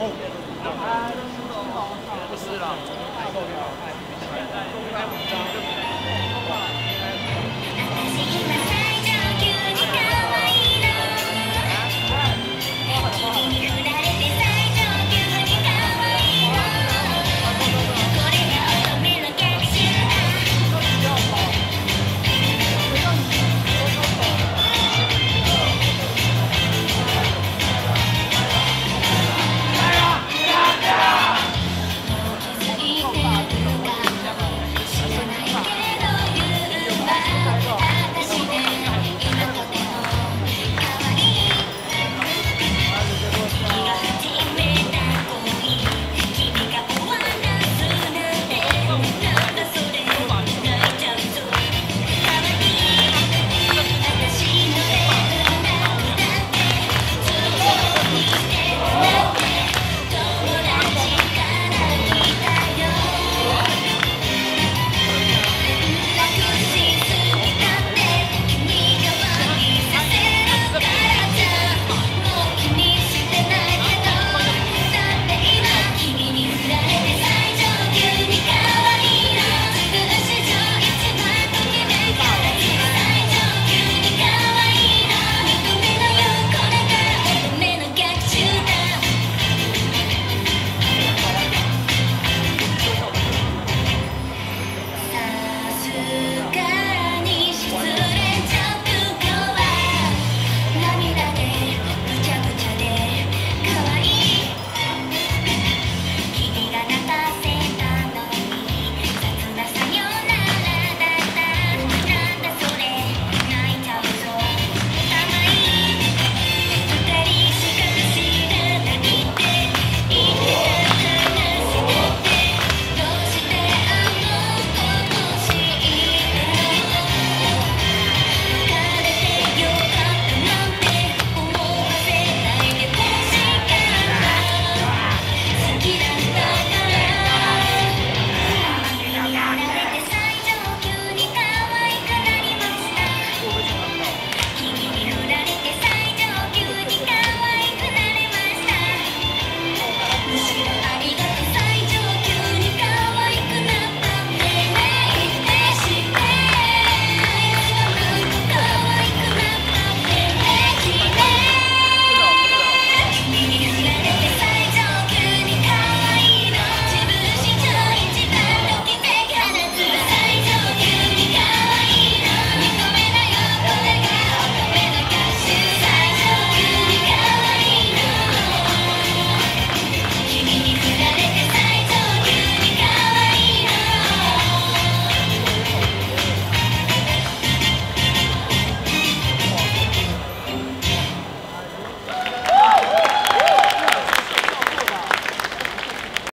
哦，不是啦，